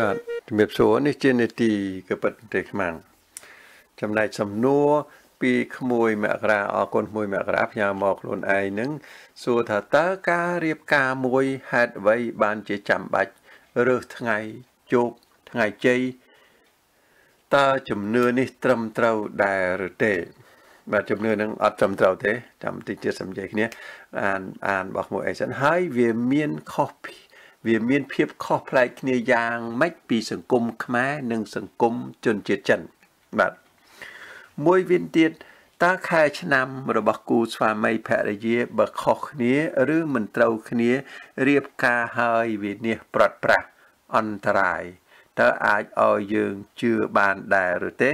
បាទជំរាបសួរនេះជានេតិកពិតប្រទេសខ្មាំងចំណែកសំណួរពីក្មួយមករាអរគុណក្មួយមករាផ្ញើមកខ្លួនឯងនឹងសួរថាតើការរៀបការមួយហេតុអ្វីបានជាចាំបាច់រើសថ្ងៃជោគថ្ងៃជ័យតើជំនឿនេះត្រឹមត្រូវដែរឬទេ បាទជំនឿនឹងអត់ត្រឹមត្រូវទេចាំតិចទៀតសំជ័យគ្នាអានអានរបស់មួយអីសិនហើយវាមានខុសពី វាមានភាពខុសប្លែកគ្នាយ៉ាងម៉េចពីសង្គមខ្មែរនិងសង្គមជនជាតិចិនបាទមួយវិញទៀតតើខែឆ្នាំរបស់គូស្វាមីភរិយាបើខុសគ្នាឬមិនត្រូវគ្នារៀបការហើយវិនិច្ឆ័យប្រត់ប្រាស់អន្តរាយតើអាចឲ្យយើងជឿបានដែរឬទេ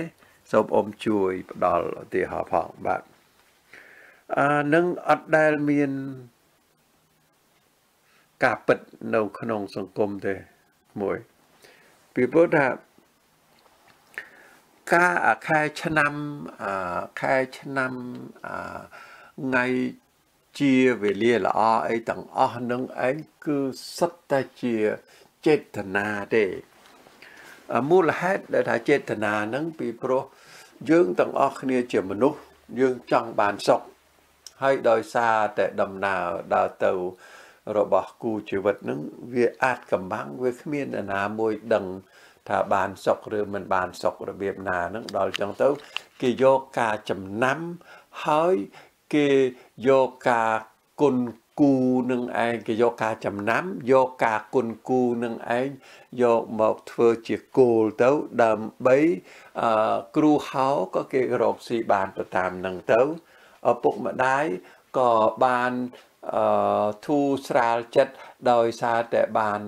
សូមអ៊ំជួយផ្ដល់ឧទាហរណ៍ផងបាទអឺនឹងអត់ដែលមាន ការពិតនៅក្នុងសង្គមទេមួយពីព្រោះថាការខែឆ្នាំខែឆ្នាំថ្ងៃជាវេលាល្អអីទាំងអស់នឹងឯងគឺសិតតែជាចេតនាទេមូលហេតុដែលថាចេតនាហ្នឹងពីព្រោះយើងទាំងអស់គ្នាជាមនុស្សយើងចង់បានសុខហើយដោយសារតែដំណើរដើរទៅ របស់គូជីវិតនឹងវាអាចកំបាំងវាគ្មានអ្នកណាមួយដឹងថាបានសុខឬមិនបានសុខរបៀបណានឹងដល់ចឹងទៅ គេយកការចំណាំហើយគេយកការគុណគូនឹងឯងគេយកការចំណាំយកការគុណគូនឹងឯងយកមកធ្វើជាគោលទៅដើម្បីអឺគ្រូហៅក៏គេរកស៊ីបានទៅតាមនឹងទៅឪពុកម្ដាយក៏បាន អឺធូរស្រាលចិត្តដោយសារតែបាន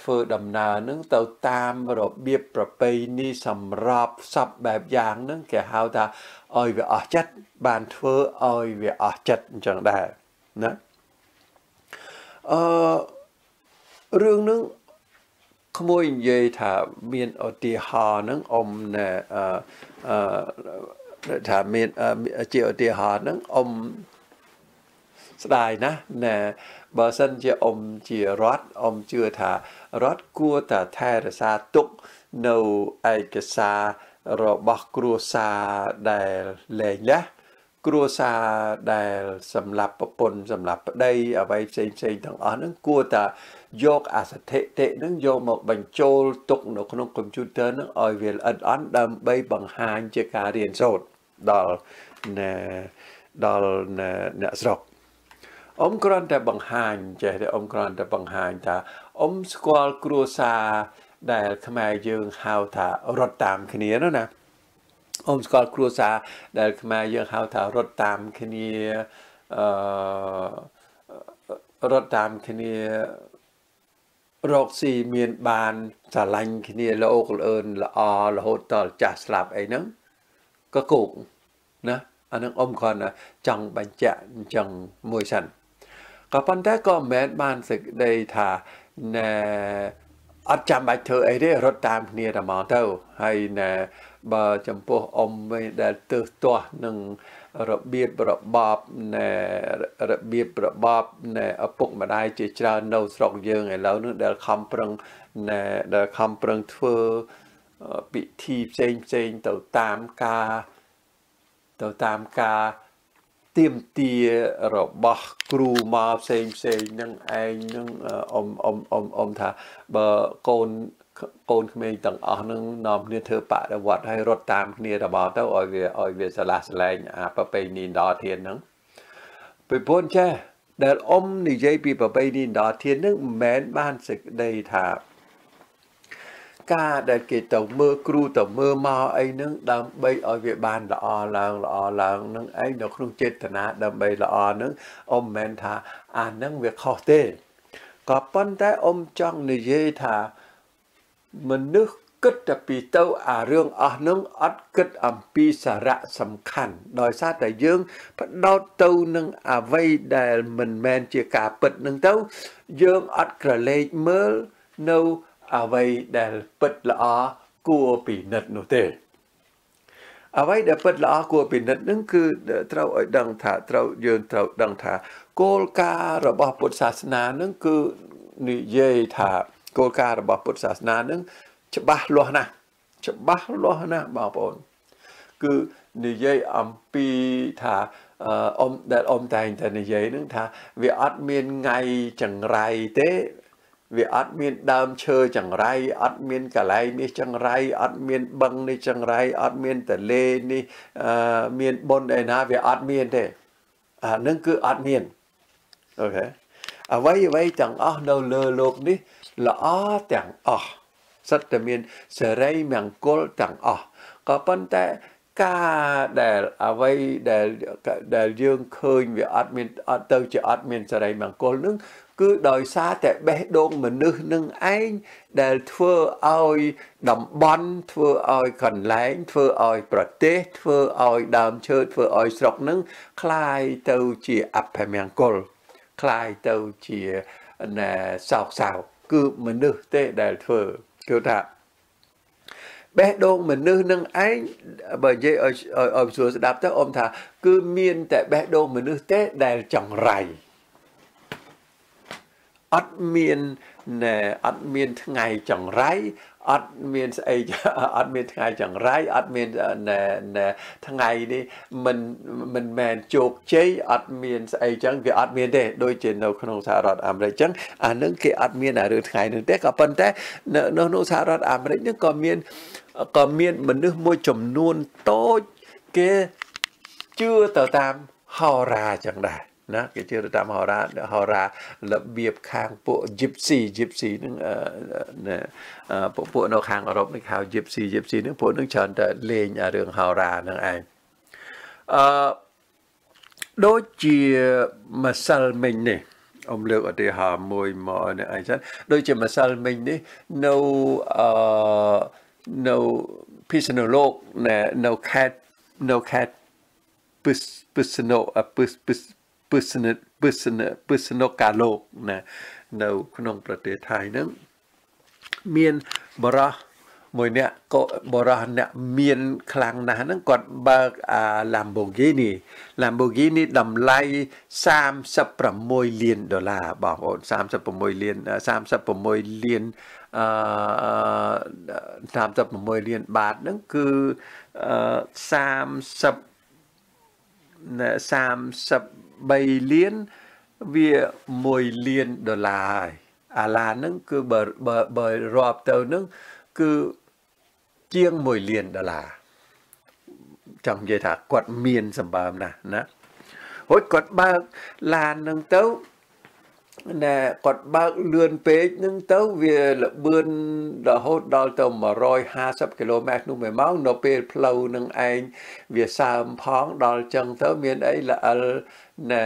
ធ្វើដំណើរនឹងទៅតាមរបៀបប្រពៃណីសម្រាប់សពបែបយ៉ាងនឹងគេហៅថាឲ្យវាអស់ចិត្តបានធ្វើឲ្យវាអស់ចិត្តអញ្ចឹងដែរណាអឺរឿងនឹងក្មួយនិយាយថាមានឧទាហរណ៍នឹងអ៊ំណែអឺអឺថាមានជាឧទាហរណ៍នឹងអ៊ំ ស្ដាយណាណែបើសិនជាអ៊ំជារដ្ឋអ៊ំជឿថារដ្ឋគួរតែថែរក្សាទុកនៅឯកសាររបស់គ្រួសារដែលលែងលះគ្រួសារដែលសម្រាប់ប្រពន្ធសម្រាប់ប្តីអ្វីផ្សេងផ្សេងទាំងអស់ហ្នឹងគួរតែយកអាសថិតិហ្នឹងយកមកបញ្ចូលទុកនៅក្នុងកុំព្យូទ័រហ្នឹងឲ្យវាល្អិតអន់ដើម្បីបង្ហាញជាការរៀនសូត្រដល់ដល់អ្នកស្រុក អ៊ំគ្រាន់តែបង្ហាញចេះតែអ៊ំគ្រាន់តែបង្ហាញថាអ៊ំស្គាល់គ្រួសារដែលខ្មែរយើងហៅថារត់តាមគ្នានោះណាអ៊ំស្គាល់គ្រួសារដែលខ្មែរយើងហៅថារត់តាមគ្នាអឺរត់តាមគ្នារកស៊ីមានបានស្រឡាញ់គ្នាលោកលឿនល្អរហូតដល់ចាស់ស្លាប់អីហ្នឹងក៏គោកណាអានឹងអ៊ំគាត់ចង់បញ្ជាក់អញ្ចឹងមួយសិន ក៏ប៉ុន្តែក៏មិនមែនបានសេចក្តីថាណែអត់ចាំបាច់ធ្វើអីទេរត់តាមគ្នាតែមកទៅហើយណែបើចំពោះអ៊ំវិញដែលទើសទាស់នឹងរបៀបរបបណែរបៀបរបបណែឪពុកម្ដាយជាច្រើននៅស្រុកយើងឥឡូវនោះដែលខំប្រឹងណែដែលខំប្រឹងធ្វើពិធីផ្សេងផ្សេងទៅតាមការទៅតាមការ ទៀមទារបស់គ្រូមកផ្សេងផ្សេងនឹងឯងនឹងអ៊ំអ៊ំអ៊ំអ៊ំថាបើកូនកូនក្មេងទាំងអស់នឹងនាំគ្នាធ្វើបដិវត្តឲ្យរត់តាមគ្នាទៅមកទៅឲ្យវាឲ្យវាឆ្លាស់ឆ្លែងអាប្រពៃណីដល់ធានហ្នឹងពីព្រោះចេះដែលអ៊ំនិយាយពីប្រពៃណីដល់ធានហ្នឹងមិនមែនបានសេចក្តីថា ការដែលគេទៅមើលគ្រូទៅមើលមកអីហ្នឹងដើម្បីឲ្យវាបានល្អឡើងល្អឡើងនឹងឯងនៅក្នុងចេតនាដើម្បីល្អហ្នឹងអ៊ំមិនមែនថាអាហ្នឹងវាខុសទេក៏ប៉ុន្តែអ៊ំចង់និយាយថាមនុស្សគិតតែពីទៅអារឿងអស់នឹងអត់គិតអំពីសារៈសំខាន់ដោយសារតែយើងផ្ដោតទៅនឹងអ្វីដែលមិនមែនជាការពិតនឹងទៅ យើងអត់ក្រឡេកមើលនៅ អ្វីដែលពិតល្អគួរពិនិត្យនោះទេអ្វីដែលពិតល្អគួរពិនិត្យនឹងគឺត្រូវឲ្យដឹងថាត្រូវយើងត្រូវដឹងថាគោលការណ៍របស់ពុទ្ធសាសនានឹងគឺនិយាយថាគោលការណ៍របស់ពុទ្ធសាសនានឹងច្បាស់លាស់ណាស់ច្បាស់លាស់ណាស់បងប្អូនគឺនិយាយអំពីថាអ៊ំដែលអ៊ំតែងតែនិយាយនឹងថាវាអត់មានថ្ងៃចង្រៃទេ វាអត់មានដើមឈើចង្រៃអត់មានកន្លែងនេះចង្រៃអត់មានបឹងនេះចង្រៃអត់មានទលេនេះមានបុណ្យឯណាវាអត់មានទេអានឹងគឺអត់មានអូខេអ្វីអ្វីទាំងអស់នៅលើលោកនេះល្អទាំងអស់សិតតែមានសេរីមង្គលទាំងអស់ក៏ប៉ុន្តែការដែលអ្វីដែលដែលយើងឃើញវាអត់មានអត់ទៅជាអត់មានសេរីមង្គលនឹង គឺដោយសារតែបេះដូងមនុស្សនឹងឯងដែលធ្វើឲ្យតំបន់ធ្វើឲ្យកន្លែងធ្វើឲ្យប្រទេសធ្វើឲ្យដើមឈើធ្វើឲ្យស្រុកនឹងคล้ายទៅជាអភមង្គលคล้ายទៅជាណែសោកសៅគឺមនុស្សទេដែលធ្វើគឺថាបេះដូងមនុស្សនឹងឯងបើនិយាយឲ្យឲ្យសួរស្ដាប់ទៅអ៊ំថា គឺមានតែបេះដូងមនុស្សទេដែលចង្រៃ អត់មានណែអត់មានថ្ងៃចង្រៃអត់មានស្អីអត់មានថ្ងៃចង្រៃអត់មានណែណែថ្ងៃនេះមិនមិនមែនជោគជ័យអត់មានស្អីចឹងវាអត់មានទេដូចជានៅក្នុងសហរដ្ឋអាមេរិកចឹងអានឹងគេអត់មានអារឿងថ្ងៃនឹងទេក៏ប៉ុន្តែនៅក្នុងសហរដ្ឋអាមេរិកនឹងក៏មានក៏មានមនុស្សមួយចំនួនតូចគេជឿទៅតាមហោរាចឹងដែរ ណាគេជឿទៅតាមហោរាហោរារបៀបខាងពួក Gypsy Gypsy ហ្នឹងណាពួកពួកនៅខាងអឺរ៉ុបនេះហៅ Gypsy Gypsy ហ្នឹងពួកហ្នឹងច្រើនតែលេងរឿងហោរាហ្នឹងឯងអឺដូចជាម្សិលមិញនេះអមលើកឧទាហរណ៍មួយមកនេះអីចឹងដូចជាម្សិលមិញនេះនៅអឺនៅពិษណុលោកនៅខេត្តនៅខេត្តពិសពិษណុពិសពិស ពិសណពិសណពិសណុកាលោកណានៅក្នុងប្រទេសថៃហ្នឹងមានបរោះមួយអ្នកក៏បរោះអ្នកមានខ្លាំងណាស់ហ្នឹងគាត់បើកអា Lamborghini Lamborghini តម្លៃ36លានដុល្លារបងប្អូន36លាន36លានអឺ36លានបាតហ្នឹងគឺ30 33លានវា1លានដុល្លារហើយអាឡានហ្នឹងគឺបើបើរាប់ទៅហ្នឹងគឺជាង1លានដុល្លារចង់និយាយថាគាត់មានសម្បើមណាស់ណាហូចគាត់បើកឡានហ្នឹងទៅណែគាត់បើកលឿនពេកហ្នឹងទៅវាលបឿនរហូតដល់ទៅ150គីឡូម៉ែត្រនោះមួយម៉ោងនៅពេលផ្លូវនឹងឯងវាសើមផងដល់ចឹងទៅមានអីល្អិល ណែ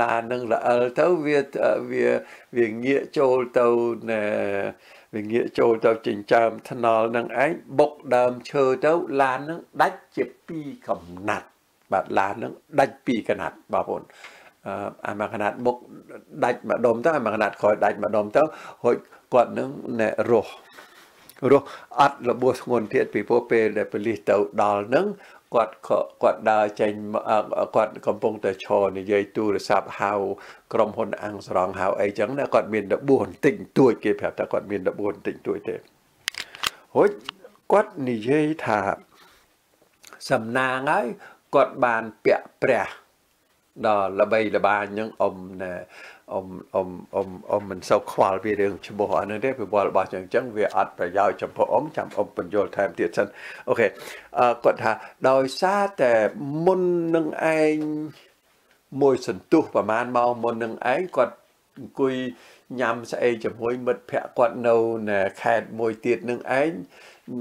ឡាននឹងល្អិលទៅវាវាវាងាកចូលទៅណែវាងាកចូលទៅចិញ្ចើមថ្នល់នឹងឯងបុកដើមឈើទៅឡាននឹងដាច់ជាពីរកំណាត់បាទឡាននឹងដាច់ពីរកំណាត់បងប្អូនអាមកកណាត់មុខដាច់ម្ដុំទៅអាមកកណាត់ក្រោយដាច់ម្ដុំទៅរួចគាត់នឹងណែរស់រស់អត់របួសធ្ងន់ទៀតពីព្រោះពេលដែលប៉ូលីសទៅដល់នឹង គាត់គាត់ដើរចេញគាត់កំពុងតែឈរនិយាយទូរស័ព្ទហៅក្រុមហ៊ុនអាំងស្រង់ហៅអីចឹងណាគាត់មានរបួសបន្តិចបន្តួចគេប្រាប់ថាគាត់មានរបួសបន្តិចបន្តួចទេរួចគាត់និយាយថាសំណាងហើយគាត់បានពាក់ព្រះដល់ល្បីល្បាញហ្នឹងអ៊ំណែ អ៊ំអ៊ំអ៊ំអ៊ំមិនសូវខ្វល់ពីរឿងឈ្មោះអានោះទេពីវល់របស់ចឹងចឹងវាអត់ប្រយោជន៍ចំពោះអ៊ំចាំអ៊ំបញ្យល់ថែមទៀតសិនអូខេអឺគាត់ថាដោយសារតែមុននឹងឯងមួយសន្ទុះប្រហែលម៉ោងមុននឹងឯងគាត់អង្គុយញ៉ាំស្អីជាមួយមិត្តភ័ក្តិគាត់នៅខេត្តមួយទៀតនឹងឯង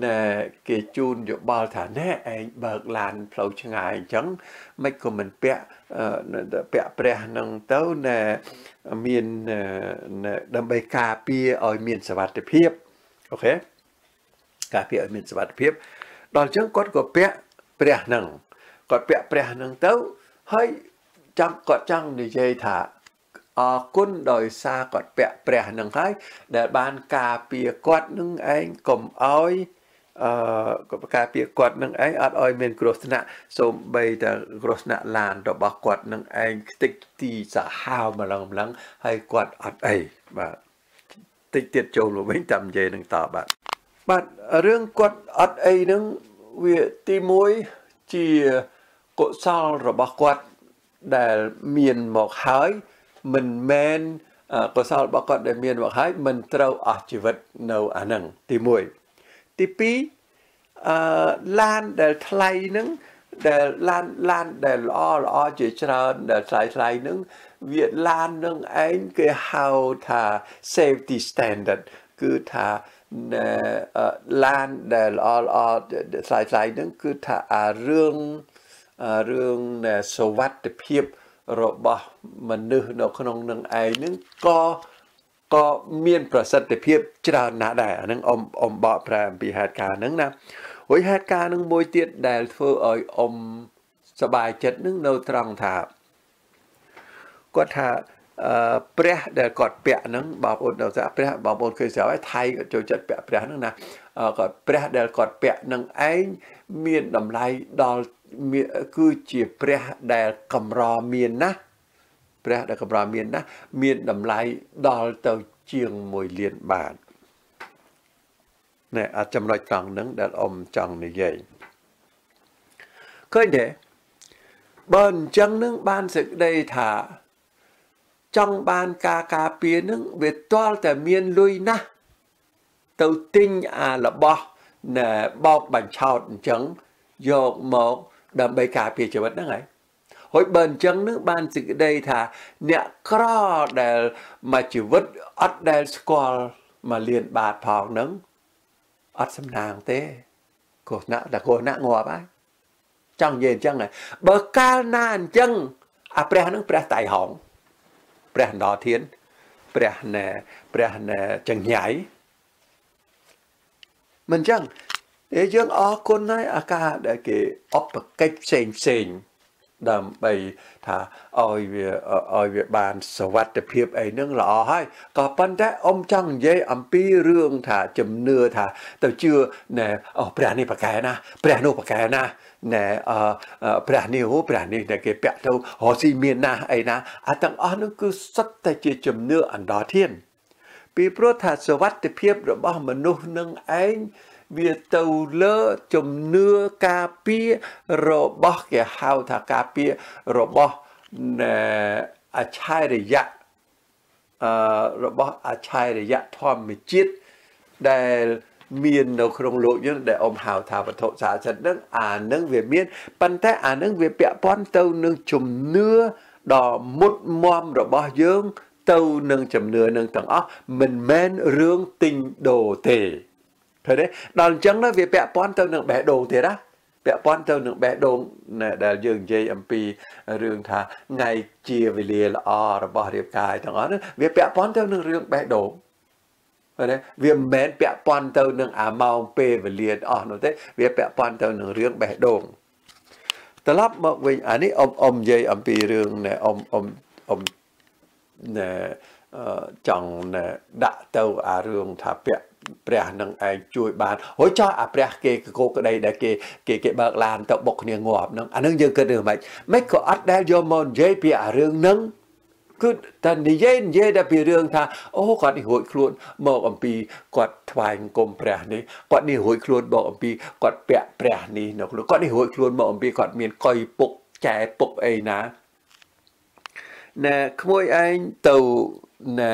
ណែគេជូនយោបល់ថាណែឯងបើកឡានផ្លូវឆ្ងាយអញ្ចឹងមិនក៏មិនពាក់ពាក់ព្រះនឹងទៅណែមានដើម្បីការពារឲ្យមានសវត្ថិភាពអូខេការពារឲ្យមានសវត្ថិភាព ដល់អញ្ចឹងគាត់ក៏ពាក់ព្រះនឹងគាត់ពាក់ព្រះនឹងទៅហើយចាំគាត់ចង់និយាយថា អរគុណដោយសារគាត់ពាក់ព្រះនឹងហើយដែលបានការពារគាត់នឹងឯងកុំឲ្យអឺការពារគាត់នឹងឯងអត់ឲ្យមានគ្រោះថ្នាក់សូម្បីតែគ្រោះថ្នាក់ឡានរបស់គាត់នឹងឯងខ្ទេចទីសាហាវម្លឹងម្លឹងហើយគាត់អត់អីបាទតិចទៀតចូលមកវិញតាមនិយាយនឹងតបាទបាទរឿងគាត់អត់អីហ្នឹងវាទី1ជាកុសលរបស់គាត់ដែលមានមកហើយ មិនមែនកុសលរបស់គាត់ដែលមានមកហើយមិនត្រូវអស់ជីវិតនៅអាហ្នឹងទី1ទី2អឺឡានដែលថ្លៃហ្នឹងដែលឡានឡានដែលល្អល្អជាច្រើនដែលថ្លៃថ្លៃហ្នឹងវាឡាននឹងឯងគេហៅថា safety standard គឺថាឡានដែលល្អល្អថ្លៃថ្លៃហ្នឹងគឺថាអារឿងរឿងសវត្ថិភាព របស់មនុស្សនៅក្នុងនឹងឯងហ្នឹងក៏ក៏មានប្រសិទ្ធភាពច្រើនណាស់ដែរអាហ្នឹងអ៊ំអ៊ំបកប្រាអំពីហេតុការណ៍ហ្នឹងណារួចហេតុការណ៍ហ្នឹងមួយទៀតដែលធ្វើឲ្យអ៊ំសบายចិត្តហ្នឹងនៅត្រង់ថាគាត់ថាព្រះដែលគាត់ពាក់ហ្នឹងបងប្អូនដល់ថាព្រះបងប្អូនឃើញស្រាប់ហើយថៃគាត់ចូលចិត្តពាក់ព្រះហ្នឹងណាគាត់ព្រះដែលគាត់ពាក់នឹងឯងមានតម្លៃដល់ គឺជាព្រះដែលកម្រមានណាស់ព្រះដែលកម្រមានណាស់មានតម្លៃដល់ទៅជាង1លានបាតណែអាចចំណុចត្រង់ហ្នឹងដែលអ៊ំចង់និយាយឃើញទេបើអញ្ចឹងនឹងបានសេចក្តីថាចង់បានការការពារនឹងវាទាល់តែមានលុយណាស់ទៅទិញអារបស់ណែបោកបញ្ឆោតអញ្ចឹងយកមក ដើម្បីការពារជីវិតហ្នឹងហើយហើយបើអញ្ចឹងនឹងបានសេចក្តីថាអ្នកក្រដែលមួយជីវិតអត់ដែលស្គាល់មកលៀនបាតផងហ្នឹងអត់សំណាងទេគោះណាក់តែគោះណាក់ងាប់ហើយចង់និយាយអញ្ចឹងហើយបើកាលណាអញ្ចឹងអាព្រះហ្នឹងព្រះតៃហងព្រះអណ្ដោធានព្រះណែព្រះណែចង្ញៃមិនអញ្ចឹង យើងអរគុណហើយអាការដែលគេអបកិច្ចផ្សេងផ្សេងដើម្បីថាឲ្យវាឲ្យវាបានសวัสดิភាពអីហ្នឹងល្អហើយក៏ប៉ុន្តែអ៊ំចង់និយាយអំពីរឿងថាជំនឿថាទៅជឿណែអូព្រះនេះប្រកែណាព្រះនោះប្រកែណាណែអព្រះនេះអូព្រះនេះដែលគេពាក់ទៅរស៊ីមានណាអីណាអាទាំងអស់នោះគឺសុទ្ធតែជាជំនឿអន្តរធានពីព្រោះថាសวัสดิភាពរបស់មនុស្សនឹងឯង វាទៅលើជំនឿការពាររបស់គេហៅថាការពាររបស់អច្ឆរិយៈអឺរបស់អច្ឆរិយៈធម្មជាតិដែលមាននៅក្នុងលោកយើងដែលអមហៅថាវត្ថុសាសនានឹងអានឹងវាមានប៉ុន្តែអានឹងវាពាក់ព័ន្ធទៅនឹងជំនឿដ៏មុតមមរបស់យើង ទៅនឹងជំនឿនឹងទាំងអស់មិនមែនរឿងទិញដូរទេ ឃើញទេដល់អញ្ចឹងវាពាក់ព័ន្ធទៅនឹងបេះដូងទៀតណាពាក់ព័ន្ធទៅនឹងបេះដូងដែលយើងនិយាយអំពីរឿងថាថ្ងៃជាវេលាល្អរបស់រៀបការទាំងអស់នោះវាពាក់ព័ន្ធទៅនឹងរឿងបេះដូងឃើញទេវាមិនមែនពាក់ព័ន្ធទៅនឹងអាម៉ោងពេលវេលាអស់នោះទេវាពាក់ព័ន្ធទៅនឹងរឿងបេះដូងត្រឡប់មកវិញអានេះអ៊ំអ៊ំនិយាយអំពីរឿងណែអ៊ំអ៊ំអ៊ំណែចង់ដាក់ទៅអារឿងថាពាក់ ព្រះនឹងឯងជួយបានហើយចោះអាព្រះគេកោក្តីដែលគេគេគេបើកឡានទៅបុកគ្នាងាប់ហ្នឹងអានឹងយើងគិតរឿងម៉េចមិនក៏អត់ដែលយកមកនិយាយពីអារឿងហ្នឹងគឺតែនិយាយនិយាយតែពីរឿងថាអូគាត់នេះរួចខ្លួនមកអំពីគាត់ថ្វាយគុំព្រះនេះគាត់នេះរួចខ្លួនមកអំពីគាត់ពាក់ព្រះនេះនៅខ្លួនគាត់នេះរួចខ្លួនមកអំពីគាត់មានកុយពុកចែពុកអីណាណែក្មួយឯងទៅណែ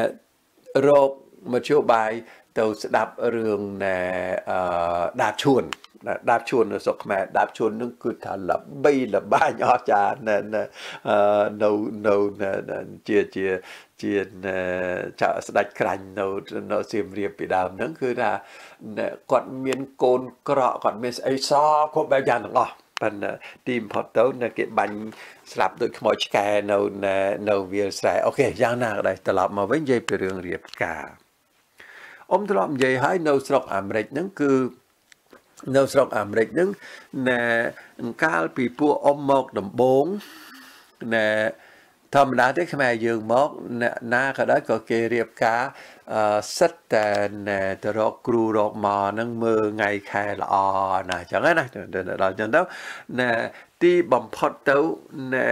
រោគមធ្យោបាយ ទៅស្ដាប់រឿងណែអឺដាបឈួនដាបឈួននៅស្រុកខ្មែរដាបឈួននឹងគឺថាល្បីល្បាញអស្ចារ្យនៅនៅនៅជាជាជាចៅស្ដេចក្រាញ់នៅនៅសៀមរាបពីដើមហ្នឹងគឺថាគាត់មានកូនក្រក់គាត់មានស្អីសគ្រប់បែបយ៉ាងទាំងអស់ប៉ុន្តែទីបំផុតទៅនៅគេបាញ់ស្លាប់ដូចខ្មោចឆ្កែនៅនៅវាលស្រែអូខេយ៉ាងណាក៏ដោយត្រឡប់មកវិញនិយាយពីរឿងរៀបការ អ៊ំធ្លាប់និយាយឲ្យនៅស្រុកអាមេរិកហ្នឹងគឺនៅស្រុកអាមេរិកហ្នឹងណែកាលពីពួកអ៊ំមកដំបងណែធម្មតាទេខ្មែរយើងមកណាក៏ដោយក៏គេរៀបការសិតតែទៅរកគ្រូរកមកហ្នឹងមើលថ្ងៃខែល្អណាអញ្ចឹងណាដល់អញ្ចឹងទៅណែទីបំផុតទៅណែ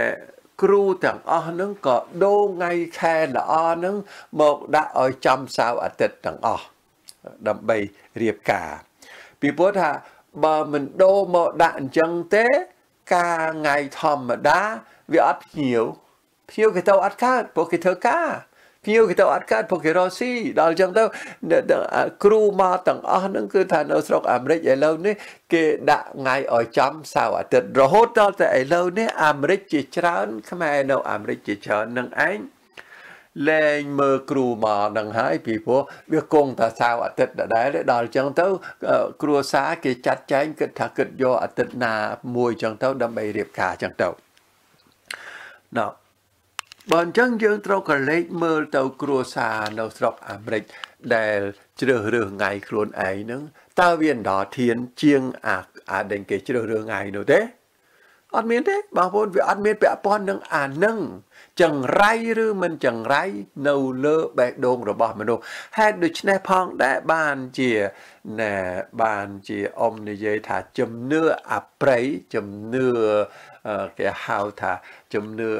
គ្រូទាំងអស់ហ្នឹងក៏ដូរថ្ងៃខែល្អហ្នឹងមកដាក់ឲ្យចំសៅអាទិត្យទាំងអស់ដើម្បីរៀបការពីព្រោះថាបើមិនដូរមកដាក់អញ្ចឹងទេ ការថ្ងៃធម្មតាវាអត់ភ្ញៀវភ្ញៀវគេទៅអត់កើតព្រោះគេធ្វើការ ភ្ញៀវគេទៅអត់កើតព្រោះគេរស់ស៊ីដល់អញ្ចឹងទៅគ្រូមកទាំងអស់ហ្នឹងគឺថានៅស្រុកអាមេរិកឥឡូវនេះគេដាក់ថ្ងៃឲ្យចំសៅរ៍អាទិត្យរហូតដល់តែឥឡូវនេះអាមេរិកជាច្រើនខ្មែរនៅអាមេរិកជាច្រើននឹងឯងលែងមើលគ្រូមកនឹងហើយពីព្រោះវាគង់តែសៅរ៍អាទិត្យដដែលដល់អញ្ចឹងទៅ គ្រួសារគេចាត់ចែងគិតថាគិតយកអាទិត្យណាមួយអញ្ចឹងទៅដើម្បីរៀបការអញ្ចឹងទៅណ៎ បើអញ្ចឹងយើងត្រូវក៏លេខមើលទៅគ្រួសារនៅស្រុកអាមេរិកដែលជ្រើសរើសថ្ងៃខ្លួនឯងហ្នឹងតើវាដល់ធានជាងអាអាដែលគេជ្រើសរើសថ្ងៃនោះទេអត់មានទេបងប្អូនវាអត់មានពាក់ព័ន្ធនឹងអានឹងចង្រៃឬមិនចង្រៃនៅលើបេះដូងរបស់មនុស្សហេតុដូច្នេះផងដែរបានជាណែបានជាអមនិយាយថាជំនឿអប្រៃជំនឿគេហៅថាជំនឿ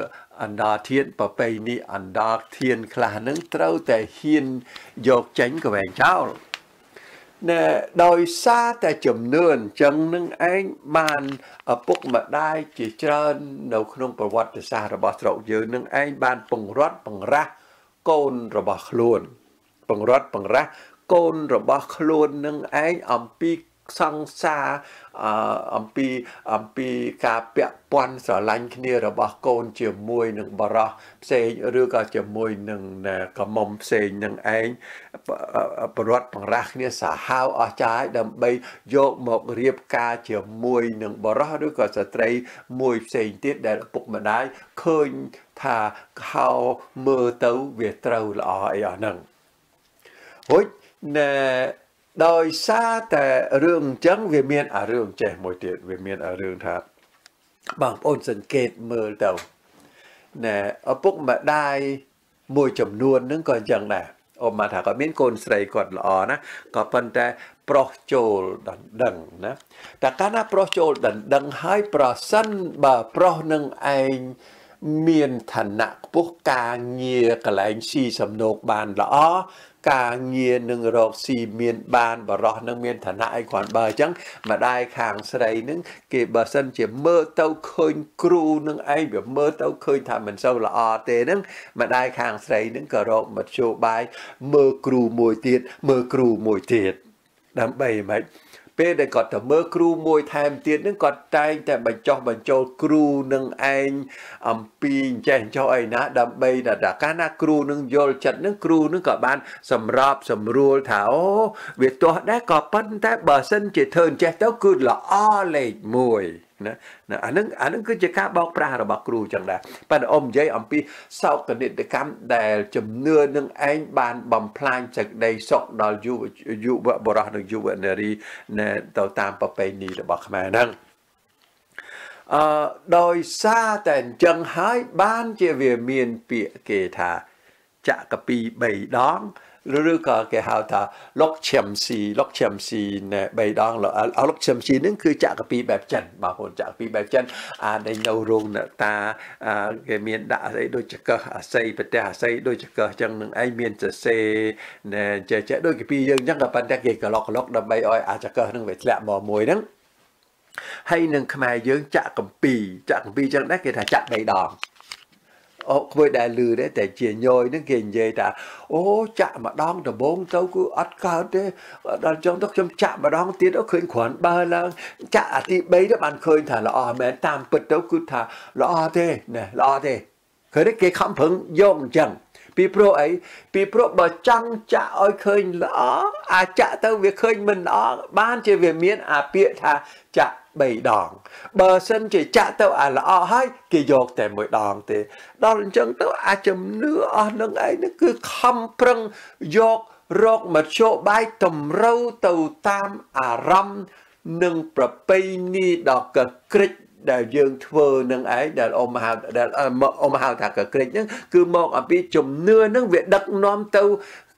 អណ្ដាធានប្រពៃនេះអណ្ដាធានខ្លះនឹងត្រូវតែហ៊ានយកចេញកវែងចោលណែដោយសារតែចំនួនអញ្ចឹងនឹងឯងបានឪពុកម្ដាយជាច្រើននៅក្នុងប្រវត្តិសាស្ត្ររបស់ស្រុកយើងនឹងឯងបានពង្រត់បង្រាស់កូនរបស់ខ្លួន ពង្រត់បង្រាស់កូនរបស់ខ្លួននឹងឯងអំពី សង្សារអំពីអំពីការពាក់ព័ន្ធស្រឡាញ់គ្នារបស់កូនជាមួយនឹងបរោះផ្សេងឬក៏ជាមួយនឹងកមុំផ្សេងនឹងឯងប្រវត្តិបង្រាស់គ្នាសាហាវអស្ចារ្យដើម្បីយកមករៀបការជាមួយនឹងបរោះឬក៏ស្ត្រីមួយផ្សេងទៀតដែលឪពុកម្ដាយឃើញថាខោមើលទៅវាត្រូវល្អអីអស់ហ្នឹងហូចណែ ដោយសារតែរឿងអញ្ចឹងវាមានអារឿងចេះមួយទៀតវាមានអារឿងថាបងប្អូនសង្កេតមើលទៅណែឪពុកម្ដាយមួយចំនួនហ្នឹងក៏អញ្ចឹងដែរអូមកថាគាត់មានកូនស្រីគាត់ល្អណាក៏ប៉ុន្តែប្រុសចូលដណ្ដឹងណាតែកាលណាប្រុសចូលដណ្ដឹងហើយប្រសិនបើប្រុសនឹងឯងមានឋានៈខ្ពស់ការងារកន្លែងស៊ីសំណោកបានល្អ ការងារនឹងរកស៊ីមានបានបរោះនឹងមានឋានៈអីគ្រាន់បើអញ្ចឹងម្ដាយខាងស្រីនឹងគេបើសិនជាមើលទៅឃើញគ្រូនឹងឯងវាមើលទៅឃើញថាមិនសូវល្អទេនឹងម្ដាយខាងស្រីនឹងក៏រកមធ្យោបាយមើលគ្រូមួយទៀតមើលគ្រូមួយទៀតដើម្បីមិន ពេលដែលគាត់ទៅមើលគ្រូមួយថែមទៀតនឹងគាត់តែងតែបញ្ចុះបញ្ចូលគ្រូនឹងឯងអំពីចេះចុះអីណាដើម្បីដល់កាលណាគ្រូនឹងយល់ចិត្តនឹងគ្រូនឹងក៏បាន សម្របសម្រួលថាអូវាទាស់ដែរក៏ប៉ុន្តែបើសិនជាធ្វើចេះទៅគឺល្អលេខ1 ណាណាអានឹងអានឹងគឺជាការបោកប្រាស់របស់គ្រូចឹងដែរប៉ុន្តែអមនិយាយអំពីសោកនិតកម្មដែលជំនឿនឹងឯងបានបំផ្លាញសេចក្តីសុខដល់យុវយុវបរោះនិងយុវនារីទៅតាមប្រពៃណីរបស់ខ្មែរហ្នឹងអឺដោយសារតែអញ្ចឹងហើយបានជាវាមានពាក្យគេថាចក្រពី3ដង ឬក៏គេហៅថាលុកឈឹមស៊ីលុកឈឹមស៊ីណែបីដងលុកឈឹមស៊ីនឹងគឺចក្រពីបែបចិនបងប្អូនចក្រពីបែបចិនអាដែលនៅរោងតាគេមានដាក់អីដូចចកឹះអាស័យប្រទេសអាស័យដូចចកឹះអញ្ចឹងនឹងឯងមានសរសេរណែចេះចេះដូចកាពីយើងអញ្ចឹងក៏ប៉ុន្តែគេក្លុកក្លុកដើម្បីឲ្យអាចកឹះនឹងវាធ្លាក់មកមួយហ្នឹងហើយនឹងខ្មែរយើងចាក់កំពីចាក់កំពីអញ្ចឹងដែរគេថាចាក់3ដង អូក្មួយដែលលឺដែរតែជាញយនឹងគេនិយាយថាអូចាក់ម្ដងដំបងទៅគឺអត់កើតទេដល់ចឹងទៅខ្ញុំចាក់ម្ដងទៀតឃើញគ្រាន់បើឡើងចាក់អាទី3ទៅបានឃើញថាល្អមែនតាមពិតទៅគឺថាល្អទេណាល្អទេឃើញគេខំប្រឹងយកអញ្ចឹងពីព្រោះអីពីព្រោះបើចង់ចាក់ឲ្យឃើញល្អអាចាក់ទៅវាឃើញមិនល្អបានជាវាមានអាពាក្យថាចាក់ 3ដង បើសិនជាចាក់ទៅអាល្អហើយគេយកតែមួយដងទេ ដល់អញ្ចឹងទៅអាជំនឿអស់នឹងឯងគឺខំប្រឹងយករកមធ្យោបាយតម្រូវទៅតាមអារម្មណ៍និងប្រពៃណីដ៏កក្រិចដែលយើងធ្វើនឹងឯងដែលអមហៅដែលអមហៅថាកក្រិចហ្នឹងគឺមកអំពីជំនឿហ្នឹងវាដឹកនាំទៅ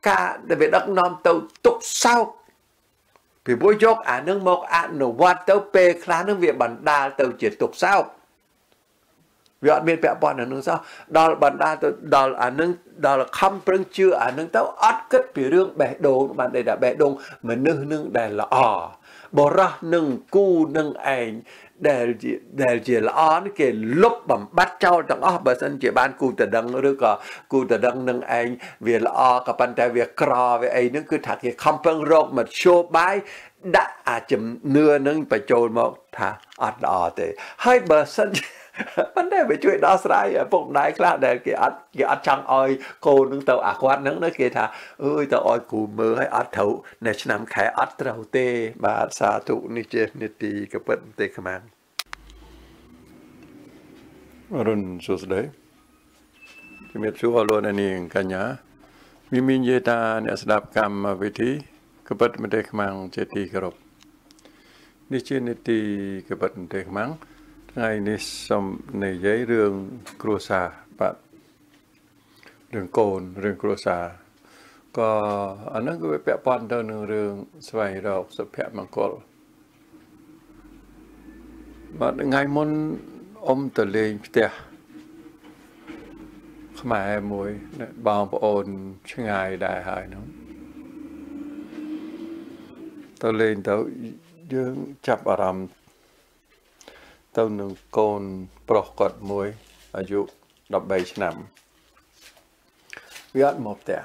ការវាដឹកនាំទៅទុកសោក ពីព្រោះយកអានឹងមកអនុវត្តទៅពេលខ្លះនឹងវាបណ្ដាលទៅជាទុកសោកវាអត់មានពាក់ព័ន្ធនឹងនឹងសោះដល់បណ្ដាលទៅដល់អានឹងដល់ខំប្រឹងជឿអានឹងទៅអត់គិតពីរឿងបេះដូងបានតែបេះដូងមនុស្សនឹងដែលល្អបរោះនឹងគូនឹងឯង ដែលដែលជាល្អនេះគេលុបបំបត្តិចោលទាំងអស់បើសិនជាបានគូតដឹងឬក៏គូតដឹងនឹងឯងវាល្អក៏ប៉ុន្តែវាក្រវាអីហ្នឹងគឺថាគេខំប្រឹងរកមធ្យោបាយដាក់អាជំនឿនឹងបញ្ចូលមកថាអត់ល្អទេហើយបើសិន ប៉ុន្តែវាជួយដោះស្រាយឪពុកម្ដាយខ្លះដែលគេអត់គេអត់ចង់ឲ្យកូននឹងទៅអាគាត់នឹងគេថាអើយទៅឲ្យគ្រូមើលឲ្យអត់ត្រូវនៅឆ្នាំខែអត់ត្រូវទេ បាទសាធុនេះជានីតិកពិតទេខ្មាំងរុនសួស្ដីជំរាបសួរលោកនាងកញ្ញាមីមីនិយាយតាអ្នកស្ដាប់កម្មវិធីកពិតប្រទេសខ្មាំងជាទីគោរពនេះជានីតិកពិតប្រទេសខ្មាំង ថ្ងៃនេះសូមនិយាយរឿងគ្រួសារបាទរឿងកូនរឿងគ្រួសារក៏អានឹងក៏វាពាក់ព័ន្ធទៅនឹងរឿងស្វែងរកសុភមង្គលបាទថ្ងៃមុនអ៊ំទៅលេងផ្ទះខ្មែរមួយបងប្អូនឆ្ងាយដែរហើយនោះទៅលេងទៅយើងចាប់អារម្មណ៍ ទៅនឹងកូនប្រុសគាត់មួយអាយុ13ឆ្នាំវាអត់មកផ្ទះ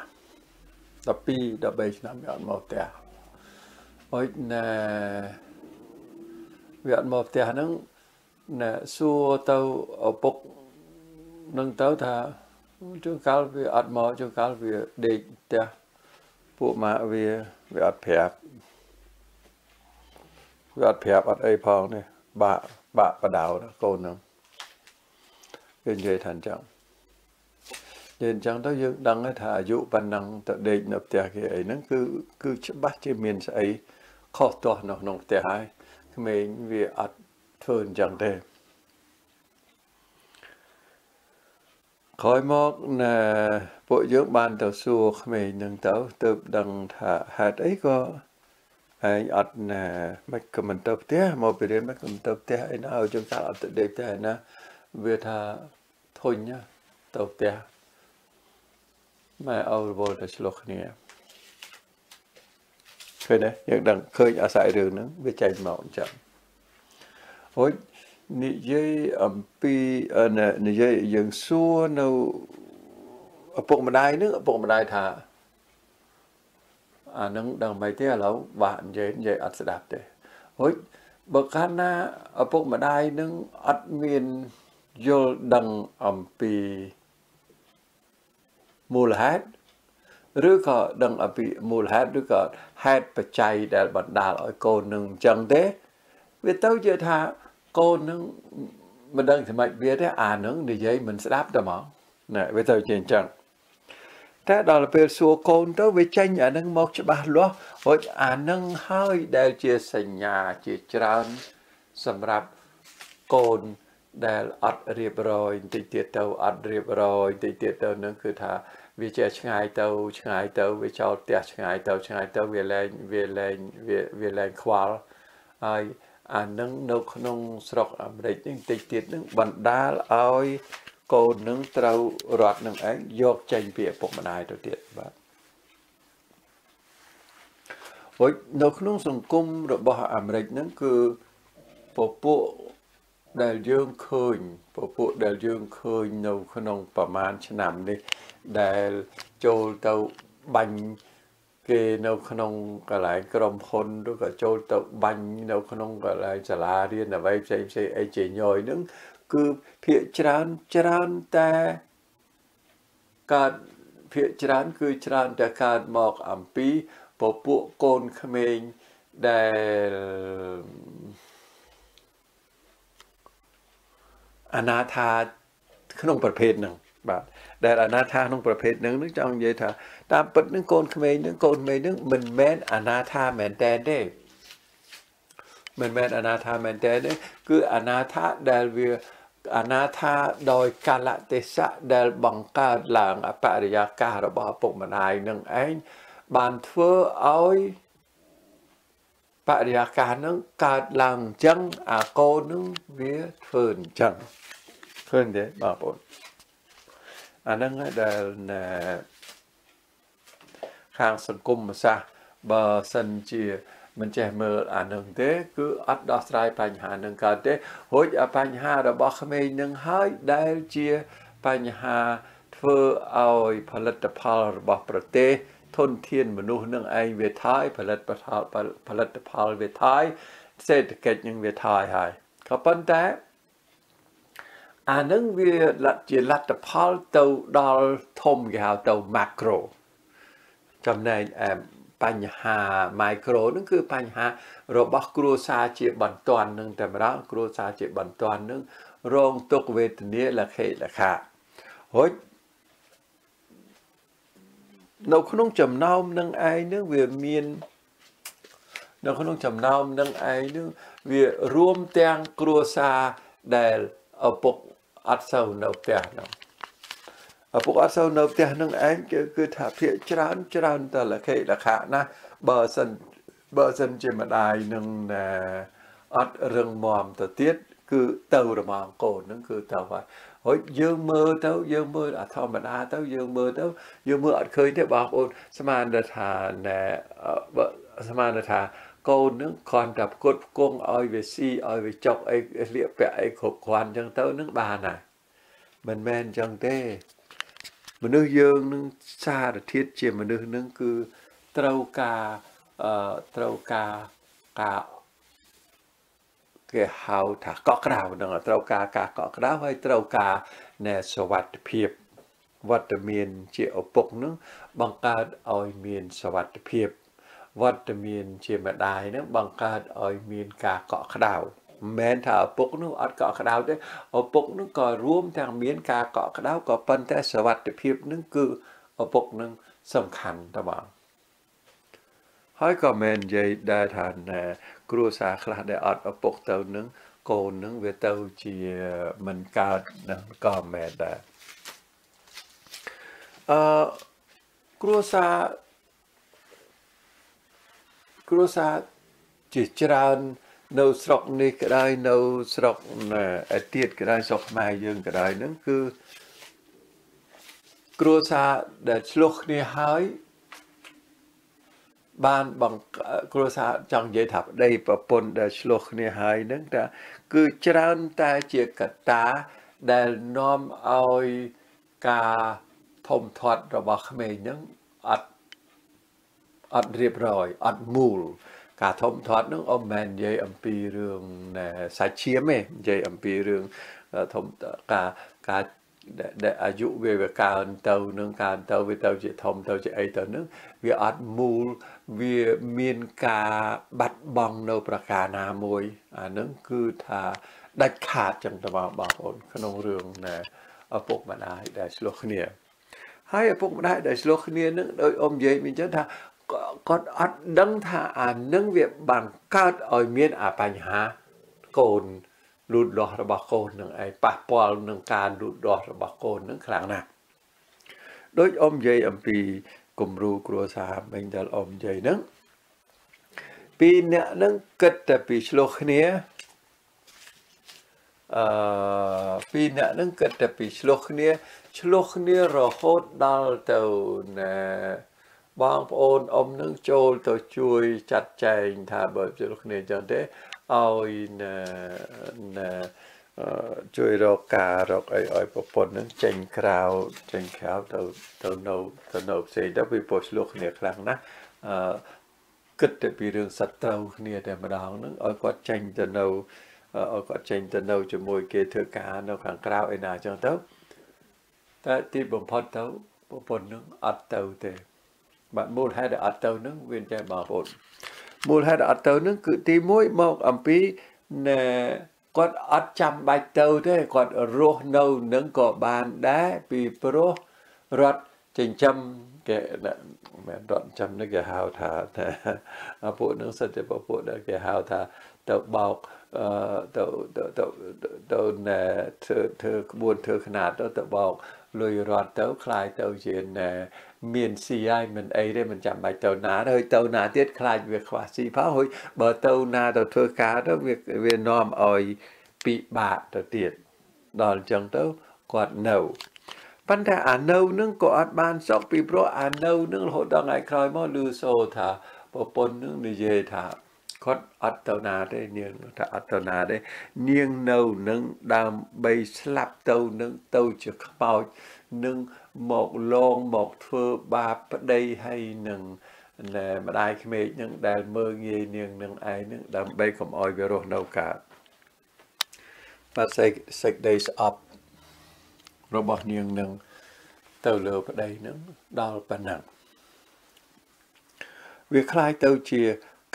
12 13ឆ្នាំវាអត់មកផ្ទះអុយណែវាអត់មកផ្ទះហ្នឹងណែសួរទៅឪពុកនឹងទៅថាជួនកាលវាអត់មកជួនកាលវាដេកផ្ទះពួកម៉ាក់វាវាអត់ប្រាប់វាអត់ប្រាប់អត់អីផងនេះបាក់ បាក់បដៅកូនហ្នឹងគេនិយាយថាអញ្ចឹងនិយាយអញ្ចឹងទៅយើងដឹងថាអាយុប៉ុណ្ណឹងទៅដេកនៅផ្ទះគេអីហ្នឹងគឺគឺច្បាស់ជាមានស្អីខុសទាស់នៅក្នុងផ្ទះហើយក្មេងវាអត់ធ្វើអញ្ចឹងទេក្រោយមកណាពួកយើងបានទៅសួរក្មេងនឹងទៅទើបដឹងថាហេតុអីក៏ ហើយអត់ណាមិនក៏មិនទៅផ្ទះមកពីរៀនមិនក៏មិនទៅផ្ទះអីណាឲ្យជួនកាលអត់ទៅដេកផ្ទះឯណាវាថាធុញទៅផ្ទះម៉ែអោរវល់ទៅឆ្លោះគ្នាឃើញទេយើងដឹងឃើញអាស្រ័យរឿងហ្នឹងវាចែកមកអញ្ចឹងហូចនិយាយអំពីនិយាយយើងសួរនៅឪពុកម្ដាយនឹងឪពុកម្ដាយថា អានឹងដឹងមិនទេឥឡូវបាក់និយាយនិយាយអត់ស្ដាប់ទេហូចបើកាលណាឪពុកម្ដាយនឹងអត់មានយល់ដឹងអំពីមូលហេតុឬក៏ដឹងអំពីមូលហេតុឬក៏ហេតុបច្ច័យដែលបណ្ដាលឲ្យកូននឹងអញ្ចឹងទេវាទៅជាថាកូននឹងមិនដឹងសម្រាប់វាទេអានឹងនិយាយមិនស្ដាប់តែហ្មងណែវាទៅជាអញ្ចឹង តែដល់ពេលសួរកូនទៅវាចេញអានឹងមកច្បាស់លាស់រួចអានឹងហើយដែលជាសញ្ញាជាច្រើនសម្រាប់កូនដែលអត់រៀបរយបន្តិចទៀតទៅអត់រៀបរយបន្តិចទៀតទៅនឹងគឺថាវាជាឆ្ងាយទៅឆ្ងាយទៅវាចោលផ្ទះឆ្ងាយទៅឆ្ងាយទៅវាលែងវាលែងវាវាលែងខ្វល់ហើយអានឹងនៅក្នុងស្រុកអាមេរិកនេះតិចទៀតនឹងបណ្ដាលឲ្យ កូននឹងត្រូវរត់នឹងឯងយកចេញពីឪពុកម្ដាយទៅទៀតបាទហូចនៅក្នុងសង្គមរបស់អាមេរិកហ្នឹងគឺពពួកដែលយើងឃើញពពួកដែលយើងឃើញនៅក្នុងប្រមាណឆ្នាំនេះដែលចូលទៅបាញ់ គេនៅក្នុងកន្លែងក្រុមហ៊ុនឬក៏ចូលទៅបាញ់នៅក្នុងកន្លែងសាលារៀនអ្វីផ្សេងផ្សេងអីជាញយហ្នឹងគឺភាកច្រើនច្រើនតែកើតភាកច្រើនគឺច្រើនតែកើតមកអំពីពពួកកូនក្មេងដែលអនាថាក្នុងប្រភេទហ្នឹងបាទ ដែលអនាថាក្នុងប្រភេទហ្នឹងនឹងចង់និយាយថាតាមពិតនឹងកូនក្មេងនឹងកូនក្មេងនឹងមិនមែនអនាថាមែនតែនទេមិនមែនអនាថាមែនតែនទេគឺអនាថាដែលវាអនាថាដោយកលៈទេសៈដែលបង្កើតឡើងអបរិយាកាសរបស់ពុកម្ដាយនឹងឯងបានធ្វើឲ្យបរិយាកាសនឹងកើតឡើងអញ្ចឹងអាកូននឹងវាធ្វើអញ្ចឹងឃើញទេបងប្អូន អាហ្នឹងដែលខាងសង្គមសាស្ត្របើសិនជាមិនចេះមើលអានឹងទេ គឺអត់ដោះស្រាយបញ្ហានឹងកើតទេរួចបញ្ហារបស់ក្មេងនឹងហើយដែលជាបញ្ហាធ្វើឲ្យផលិតផលរបស់ប្រទេសធនធានមនុស្សនឹងឯងវាថយផលិតផលផលិតផលវាថយសេដ្ឋកិច្ចនឹងវាថយហើយក៏ប៉ុន្តែ អានឹងវាជាលទ្ធផលទៅដល់ធំគេហៅទៅ macro ចំណែកបញ្ហា micro នឹងគឺបញ្ហារបស់គ្រួសារជាបន្ទាន់នឹងតែម្ដងគ្រួសារជាបន្ទាន់នឹងរងទុក្ខវេទនាលខិលខារួចនៅក្នុងចំណោមនឹងឯងនឹងវាមាននៅក្នុងចំណោមនឹងឯងនឹងវារួមទាំងគ្រួសារដែលឪពុក អត់សូវនៅផ្ទះនោះឪពុកអត់សូវនៅផ្ទះនឹងឯងគឺគឺថាភាកច្រើនច្រើនតលខេលខៈណាបើសិនបើសិនជាម្ដាយនឹងអត់រឹងមាំទៅទៀតគឺទៅរមងកូននឹងគឺទៅហើយហុចយើងមើលទៅយើងមើលអាធម្មតាទៅយើងមើលទៅយើងមើលអត់ឃើញទេបងប្អូនស្មានថាណែស្មានថា កូននឹងគ្រាន់តែផ្គត់ផ្គង់ឲ្យវាស៊ីឲ្យវាចុកអីស្លៀកពាក់អីគ្រប់គ្រាន់អញ្ចឹងទៅនឹងបានហើយមិនមែនអញ្ចឹងទេ មនុស្សយើងនឹងសារធាតុជាមនុស្សនឹងគឺត្រូវការអឺត្រូវការការគេហៅថាកក់ក្ដៅនឹងត្រូវការការកក់ក្ដៅហើយត្រូវការណែសវត្ថភាពវត្តមានជាឪពុកនឹងបង្កើតឲ្យមានសវត្ថភាព វត្តមានជាម្ដាយនឹងបង្កើតឲ្យមានការកក់ក្ដៅមិនមែនថាឪពុកនោះអត់កក់ក្ដៅទេឪពុកនោះក៏រួមទាំងមានការកក់ក្ដៅក៏ប៉ុន្តែសវត្ថភាពនឹងគឺឪពុកនឹងសំខាន់តើបងហើយក៏មិននិយាយដែរថាគ្រួសារខ្លះដែលអត់ឪពុកទៅនឹងកូននឹងវាទៅជាមិនកើតនឹងក៏មិនដែរអឺគ្រួសារ គ្រួសារជាច្រើននៅស្រុកនេះក៏ដោយនៅស្រុកឯទៀតក៏ដោយស្រុកខ្មែរយើងក៏ដោយហ្នឹងគឺគ្រួសារដែលឆ្លោះគ្នាហើយបានបង្គ្រួសារចង់និយាយថាប្តីប្រពន្ធដែលឆ្លោះគ្នាហើយហ្នឹងតាគឺច្រើនតែជាកត្តាដែលនាំឲ្យការធំធាត់របស់ក្មេងហ្នឹងអត់ អត់រៀបរយអត់មូលការធំធាត់នឹងអមមែននិយាយអំពីរឿងសាច់ឈាមទេនិយាយអំពីរឿងធំការការដែលអាយុវាវាកើនទៅនឹងកើនទៅវាទៅជាធំទៅជាអីទៅនឹងវាអត់មូលវាមានការបាត់បង់នៅប្រការណាមួយអានឹងគឺថាដាច់ខាតចឹងទៅបងប្អូនក្នុងរឿងណាឪពុកម្ដាយដែលឆ្លោះគ្នាហើយឪពុកម្ដាយដែលឆ្លោះគ្នានឹងដោយអ៊ំនិយាយមានចឹងថា គាត់អត់ដឹងថាអានឹងវាបានកើតឲ្យមានអាបញ្ហាកូនលូតលាស់របស់កូននឹងឯងប៉ះពាល់នឹងការលូតលាស់របស់កូននឹងខ្លាំងណាស់ដូចអ៊ំនិយាយអំពីគំរូគ្រួសារមិញដែលអ៊ំនិយាយហ្នឹងពីអ្នកនឹងគិតតែពីឆ្លោះគ្នាអឺពីអ្នកនឹងគិតតែពីឆ្លោះគ្នាឆ្លោះគ្នារហូតដល់ទៅណែ បងប្អូនអ៊ំនឹងចូលទៅជួយចាត់ចែងថាបើជិលគ្នាចឹងទេឲ្យណែជួយរកការរកអីឲ្យប្រពន្ធនឹងចេញក្រៅចេញក្រៅទៅទៅនៅទៅនៅផ្សេងទៅពីពោះឆ្លោះគ្នាខ្លាំងណាស់អឺគិតតែពីរឿងសត្រូវគ្នាតែម្ដងហ្នឹងឲ្យគាត់ចេញទៅនៅឲ្យគាត់ចេញទៅនៅជាមួយគេធ្វើការនៅខាងក្រៅឯណាចឹងទៅតែទីបំផុតទៅប្រពន្ធនឹងអត់ទៅទេ បាទមូលហេតុដែលអត់ទៅនឹងវាចេះបងប្អូនមូលហេតុអត់ទៅនឹងគឺទី1មកអំពីណែគាត់អត់ចាំបាច់ទៅទេគាត់រស់នៅនឹងក៏បានដែរពីព្រោះរដ្ឋចិញ្ចឹមគេមិនរត់ចិញ្ចឹមនេះគេហៅថាថាពួកនឹងសិតតែពួកដែលគេហៅថាទៅបោកអឺទៅទៅទៅទៅណែធ្វើធ្វើក្បួនធ្វើຂະຫນາດទៅទៅបោកលុយរត់ទៅคล้ายទៅជាណែ មានស៊ីហើយមិនអីទេមិនចាំបាច់ទៅណាហើយទៅណាទៀតខ្លាចវាខ្វះស៊ីផងហើយបើទៅណាទៅធ្វើការទៅវាវានាំឲ្យពិបាកទៅទៀតដល់អញ្ចឹងទៅគាត់នៅប៉ុន្តែអានៅនឹងក៏អត់បានសុខពីព្រោះអានៅនឹងរហូតដល់ថ្ងៃក្រោយមកឮសូរថាប្រពន្ធនឹងនិយាយថាគាត់អត់ទៅណាទេនាងថាអត់ទៅណាទេនាងនៅនឹងដើម្បីស្លាប់ទៅនឹងទៅជាខ្មោចនឹង មកលងមកធ្វើបាបប្តីហើយនឹងណែម្ដាយក្មេកនឹងដែលមើងងាយនាងនឹងឯងនឹងដើម្បីកុំឲ្យវារស់នៅកើតបាទសេចសេចក្តីស្អប់របស់នាងនឹងទៅលើប្តីនឹងដល់ប៉ុណ្ណឹងវាคล้ายទៅជា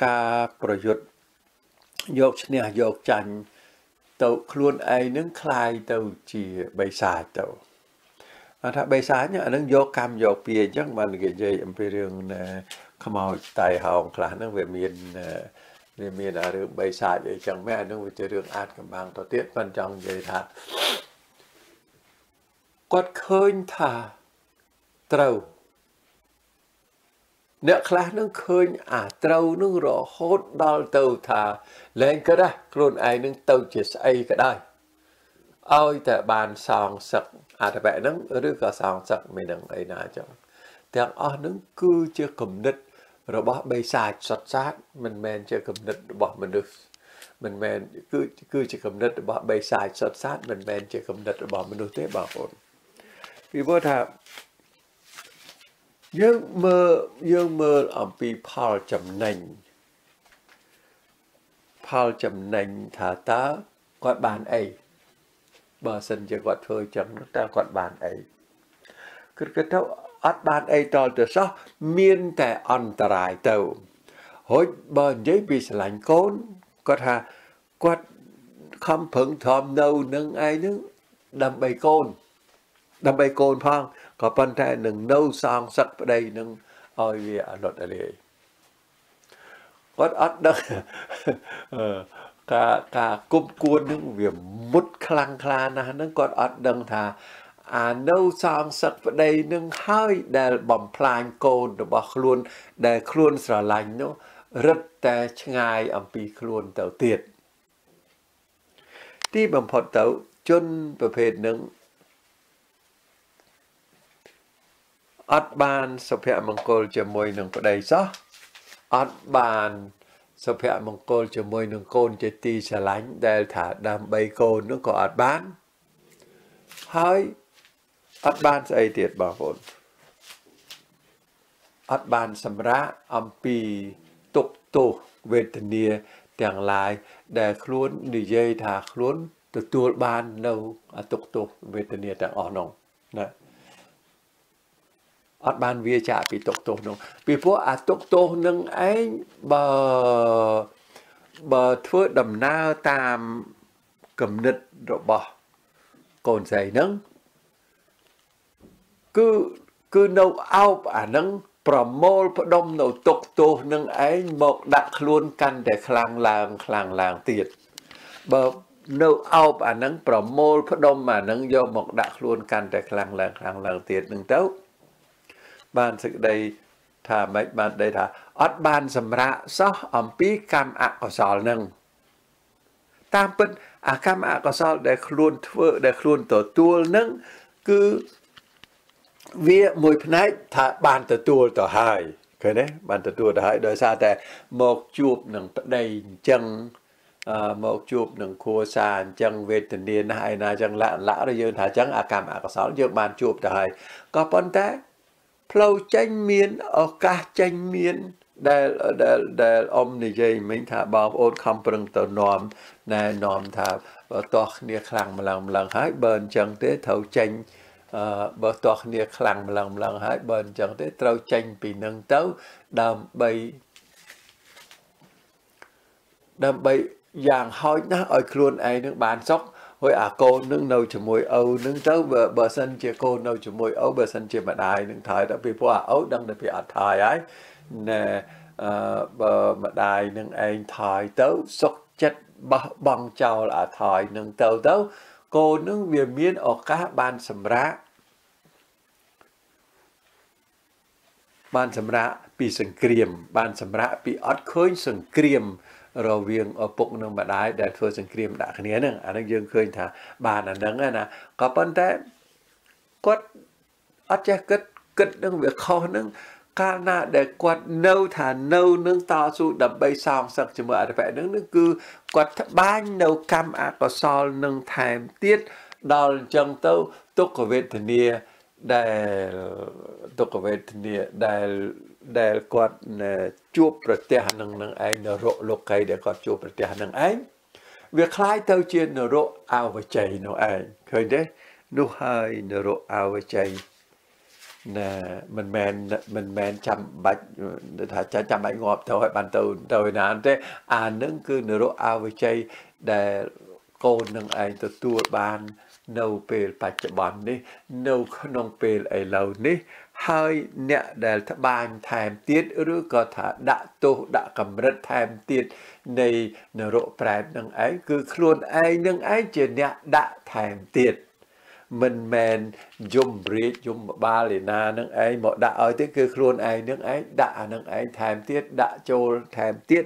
ការប្រយុទ្ធយកឈ្នះយកចាញ់ទៅខ្លួនឯងនឹងคล้ายទៅជាបិសាចទៅ ថាបិសាចអានឹងយកកម្មយកពីអញ្ចឹងបាននិយាយអំពីរឿងខ្មោចតៃហោងខ្លះហ្នឹងវាមានវាមានរឿងបិសាចអីចឹងមែនអានឹងវាជារឿងអាចកំបាំងទៅទៀតប៉ុន្តែចង់និយាយថាគាត់ឃើញថាត្រូវអ្នកខ្លះនឹងឃើញអាត្រូវនឹងរហូតដល់ទៅថាលែងក៏ដែរខ្លួនឯងនឹងទៅជាស្អីក៏ដោយ ឲ្យតែបានសងសឹកអត្ថបៈហ្នឹងឬក៏សងសឹកមិនដឹងអីណាចឹងទាំងអស់ហ្នឹងគឺជាគំនិតរបស់បេសាចសុតសាតមិនមែនជាគំនិតរបស់មនុស្សមិនមែនគឺគឺជាគំនិតរបស់បេសាចសុតសាតមិនមែនជាគំនិតរបស់មនុស្សទេបងប្អូនពីព្រោះថាយើងមើលយើងមើលអំពីផលចំណេញផលចំណេញថាតើគាត់បានអី បើសិនជាគាត់ធ្វើចឹងតើគាត់បានអីគឺគាត់ទៅអត់បានអីតទៅសោះមានតែអន្តរាយទៅហូចបើនិយាយពីស្រឡាញ់កូនគាត់ថាគាត់ខំប្រឹងធំនៅនឹងឯងនឹងដើម្បីកូន ដើម្បីកូនផងក៏ប៉ុន្តែនឹងនៅសងសឹកប្តីនឹងឲ្យវាអលត់អលាយគាត់អត់ដឹង ការការគប់គួននឹងវាមុតខ្លាំងខ្លាណាស់ហ្នឹងគាត់អត់ដឹងថាអានៅសងសឹកប្តីនឹងហើយដែលបំផ្លាញកូនរបស់ខ្លួនដែលខ្លួនស្រឡាញ់នោះរឹតតែឆ្ងាយអំពីខ្លួនទៅទៀតទីបំផុតទៅជនប្រភេទនឹងអត់បានសុភមង្គលជាមួយនឹងប្តីសោះអត់បាន សុភមង្គលជាមួយនឹងកូនជាទីស្រឡាញ់ដែលថាដើម្បីកូននោះក៏អត់បានហើយអត់បានស្អីទៀតបងប្អូនអត់បានសម្រាប់អំពីទុកទោសវេទនាទាំងឡាយដែលខ្លួននិយាយថាខ្លួនទទួលបាននៅទុកទោសវេទនាទាំងអស់នោះណា អត់បានវាចាពីទុកទោសនោះពីព្រោះអាទុកទោសនឹងឯងបើបើធ្វើដំណើរតាមគំនិតរបស់កូនស្រីនឹងគឺគឺនៅអោបអានឹងប្រមូលផ្ដុំនៅទុកទោសនឹងឯងមកដាក់ខ្លួនកាន់តែខ្លាំងឡើងខ្លាំងឡើងទៀតបើនៅអោបអានឹងប្រមូលផ្ដុំអានឹងយកមកដាក់ខ្លួនកាន់តែខ្លាំងឡើងខ្លាំងឡើងទៀតនឹងទៅ បានសេចក្តីថាម៉េចបានដេថាអត់បានសម្រាកសោះអំពីកម្មអកុសលនឹងតាមពិតអាកម្មអកុសលដែលខ្លួនធ្វើដែលខ្លួនទទួលនឹងគឺវាមួយផ្នែកថាបានទទួលទៅហើយឃើញទេបានទទួលទៅហើយដោយសារតែមកជួបនឹងប្តីអញ្ចឹងអឺមកជួបនឹងគ្រួសារអញ្ចឹងវេទនាណាស់ឯណាអញ្ចឹងលក្ខណៈយើងថាអញ្ចឹងអាកម្មអកុសលយើងបានជួបទៅហើយក៏ប៉ុន្តែ ផ្លូវចេញមានឱកាសចេញមានដែលដែលដែលអមនិយាយមិញថាបងប្អូនខំប្រឹងទៅនាំណែនាំថាបើតោះគ្នាខ្លាំងម្លឹងម្លឹងហើយបើអញ្ចឹងទេត្រូវចេញអឺបើតោះគ្នាខ្លាំងម្លឹងម្លឹងហើយបើអញ្ចឹងទេត្រូវចេញពីនឹងទៅដើម្បីដើម្បីយ៉ាងហោចណាស់ឲ្យខ្លួនឯងនឹងបានសុខ ហើយអាកូននឹងនៅជាមួយឪនឹងទៅបើសិនជាកូននៅជាមួយឪបើសិនជាម្ដាយនឹងថយទៅពីព្រោះអាឪដឹងតែពីអត់ថយហើយណែអឺបើម្ដាយនឹងឯងថយទៅសុខចិត្តបោះបង់ចោលអាថយនឹងទៅទៅកូននឹងវាមានឱកាសបានសម្រាប់បានសម្រាប់ពីសង្គ្រាម បានសម្រាប់ពីអត់ឃើញសង្គ្រាម រវាងឪពុកនិងម្ដាយដែលធ្វើសង្គ្រាមដាក់គ្នាហ្នឹងអាហ្នឹងយើងឃើញថាបានអាហ្នឹងណាក៏ប៉ុន្តែគាត់អត់ចេះគិតគិតនឹងវាខុសហ្នឹងកាលណាដែលគាត់នៅថានៅនឹងតស៊ូដើម្បីសងសឹកជាមួយអរិបៈនឹងនឹងគឺគាត់ត្បាញនៅកម្មអកុសលនឹងថែមទៀតដល់អញ្ចឹងទៅទុក្ខវេទនាដែលទុក្ខវេទនាដែល ដែលគាត់ជួបប្រទះនឹងនឹងឯងនរកលោកីដែលគាត់ជួបប្រទះនឹងឯងវាคล้ายទៅជានរកអវជ័យនោះឯងឃើញទេនោះហើយនរកអវជ័យណាមិនមែនមិនមែនចាំបាច់ថាចាំបាច់ងាប់ទៅឲ្យបានទៅទៅណាទេអានឹងគឺនរកអវជ័យដែលកូននឹងឯងទទួលបាន នៅពេលបច្ចុប្បន្ននេះ នៅក្នុងពេលឥឡូវនេះ ហើយអ្នកដែលត្បាញថែមទៀតឬក៏ថាដាក់ទោសដាក់កម្រិតថែមទៀតនៃនរកប្រែតនឹងឯងគឺខ្លួនឯងនឹងឯងជាអ្នកដាក់ថែមទៀតមិនមែនយំរាជយំបាលឯណានឹងឯងមកដាក់ឲ្យទេគឺខ្លួនឯងនឹងឯងដាក់អានឹងឯងថែមទៀតដាក់ចូលថែមទៀត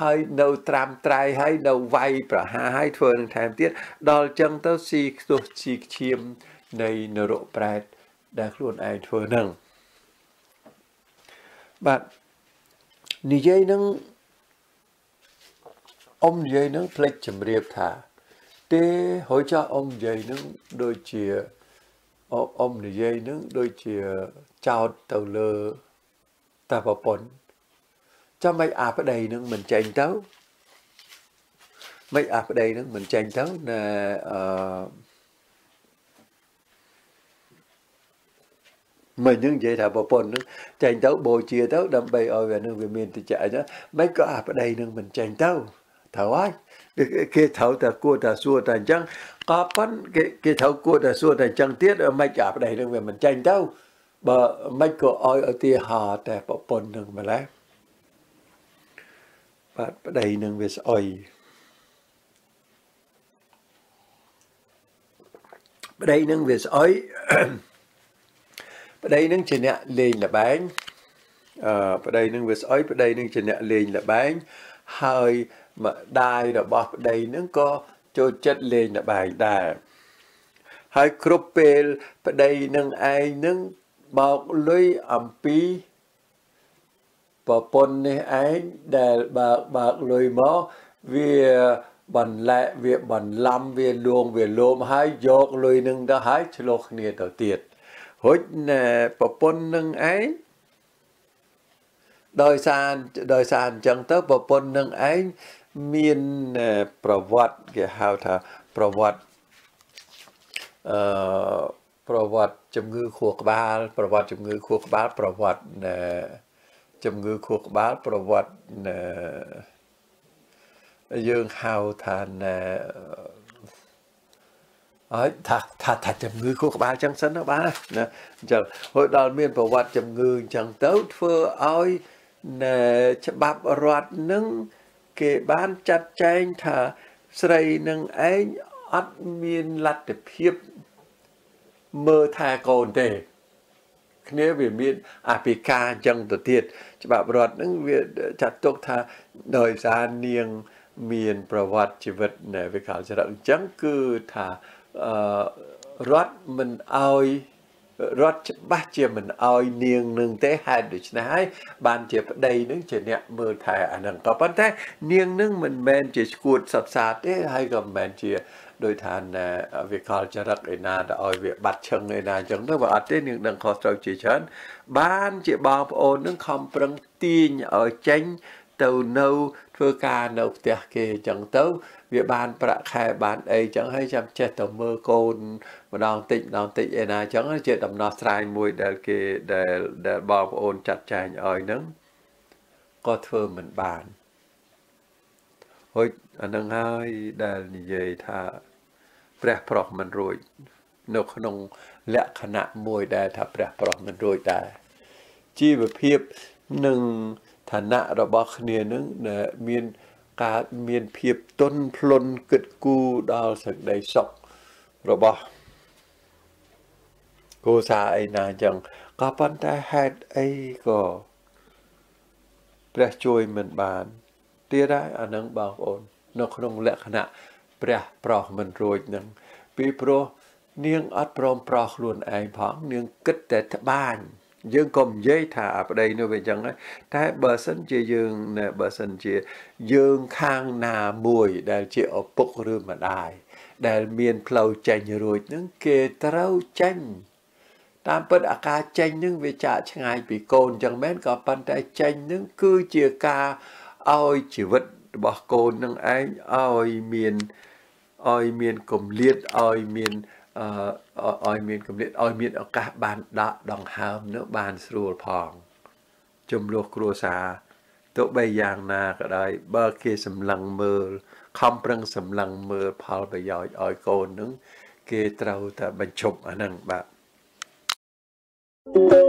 ហើយនៅត្រាំត្រៃហើយនៅវាយប្រហារហើយធ្វើនឹងថែមទៀតដល់ចឹងទៅស៊ីខ្ទុះស៊ីឈាមនៃនរកប្រែតដែលខ្លួនឯងធ្វើនឹងបាទនិយាយនឹងអ៊ំនិយាយនឹងផ្លេចជំរាបថាទេហើយចាអ៊ំនិយាយនឹងដូចជាអ៊ំនិយាយនឹងដូចជាចោតទៅលើតាប្រពន្ធ ចាំមិនអាប្តីនឹងមិនចេញទៅមិនអាប្តីនឹងមិនចេញទៅណែអឺមិននឹងនិយាយថាប្រពន្ធនឹងចេញទៅបូជាទៅដើម្បីឲ្យវានឹងវាមានតិចអញ្ចឹងមិនក៏អាប្តីនឹងមិនចេញទៅត្រូវហើយគេត្រូវតែគួរតែសួរតែអញ្ចឹងក៏ប៉ុនគេគេត្រូវគួរតែសួរតែអញ្ចឹងទៀតមិនអាប្តីនឹងវាមិនចេញទៅបើមិនក៏ឲ្យឧទាហរណ៍តែប្រពន្ធនឹងម្លេះ បាទប្តីនឹងវាស្អុយប្តីនឹងវាស្អុយប្តីនឹងជាអ្នកលេងលបែងអឺប្តីនឹងវាស្អុយប្តីនឹងជាអ្នកលេងលបែងហើយម្ដាយរបស់ប្តីនឹងក៏ចូលចិត្តលេងលបែងដែរហើយគ្រប់ពេលប្តីនឹងឯងនឹងបោកលុយអំពី ប្រពន្ធនេះឯងដែលបើកបើកលុយមកវាបន្លែវាបន្លំវាលួងវាលោមហើយយកលុយនឹងទៅហើយឆ្លោះគ្នាទៅទៀតរួចប្រពន្ធនឹងឯងដោយសារដោយសារអញ្ចឹងទៅប្រពន្ធនឹងឯងមានប្រវត្តិគេហៅថាប្រវត្តិអឺប្រវត្តិជំងឺខួរក្បាល ប្រវត្តិជំងឺខួរក្បាល ប្រវត្តិ ជំងឺខួរក្បាលប្រវត្តិយើងហៅថាហើយថាថាថាជំងឺខួរក្បាលចឹងសិនណាបាទណាអញ្ចឹងហើយដល់មានប្រវត្តិជំងឺអញ្ចឹងទៅធ្វើឲ្យច្បាប់រដ្ឋនឹងគេបានចាត់ចែងថាស្រីនឹងឯងអត់មានលទ្ធភាពមើលថែកូនទេ គ្នាវាមានអភិការអញ្ចឹងទៅទៀតច្បាប់រដ្ឋនឹងវាចាត់ទុកថាដោយសារនាងមានប្រវត្តិជីវិតនៃវិកលចរិតអញ្ចឹងគឺថារដ្ឋមិនអោយរដ្ឋច្បាស់ជាមិនអោយនាងនឹងទេហេតុដូច្នេះហើយបានជាប្តីនឹងជាអ្នកមើលថែអានឹងក៏ប៉ុន្តែនាងនឹងមិនមែនជាឈួតសត្វសាទេហើយក៏មិនមែនជា ដោយថាវាកលចរិតឯណាទៅឲ្យវាបាត់ឈឹងឯណាអញ្ចឹងទៅបើអត់ទេនាងដឹងខុសត្រូវជាច្រើនបានជាបងប្អូននឹងខំប្រឹងទាញឲ្យចេញទៅនៅធ្វើការនៅផ្ទះគេអញ្ចឹងទៅ វាបានប្រាក់ខែបានអីចឹងហើយចាំចេះទៅមើលកូនម្ដងតិចម្ដងតិចឯណាចឹងជាដំណោះស្រាយមួយដែលគេដែលដែលបងប្អូនចាត់ចែងឲ្យហ្នឹងក៏ធ្វើមិនបានហើយអានឹងហើយដែលនិយាយថា ព្រះប្រុសមិនរួច នៅក្នុងលក្ខណៈមួយដែលថាព្រះប្រុសមិនរួចដែរជីវភាពនិងឋានៈរបស់គ្នានឹងមានកើតមានភាពទន់ភ្លន់គិតគូរដល់សេចក្តីសុខរបស់គូសាអីណាចឹងក៏ប៉ុន្តែហេតុអីក៏ព្រះជួយមិនបានទៀតហើយអានឹងបងប្អូន នៅក្នុងលក្ខណៈ ព្រះប្រោះមិនរួចនឹងពីព្រោះនាងអត់ព្រមប្រោះខ្លួនឯងផងនាងគិតតែត្បាញយើងកុំនិយាយថាប្តីនោះវាអញ្ចឹងតែបើសិនជាយើងបើសិនជាយើងខាងណាមួយដែលជាឪពុកឬម្ដាយដែលមានផ្លូវចេញរួចនឹងគេត្រូវចេញតាមពិតអាការចេញនឹងវាចាក់ឆ្ងាយពីកូនចឹងមែនក៏ប៉ុន្តែចេញនឹងគឺជាការឲ្យជីវិតរបស់កូននឹងឯងឲ្យមាន ឲ្យមានគម្លាតឲ្យមានអឺឲ្យមានគម្លាតឲ្យមានឱកាសបានដកដង្ហើមនោះបានស្រួលផងចំនួនគ្រួសារទោះបីយ៉ាងណាក៏ដោយបើគេសម្លឹងមើលខំប្រឹងសម្លឹងមើលផលប្រយោជន៍ឲ្យកូននឹងគេត្រូវតែបញ្ឈប់អាហ្នឹងបាទ thank you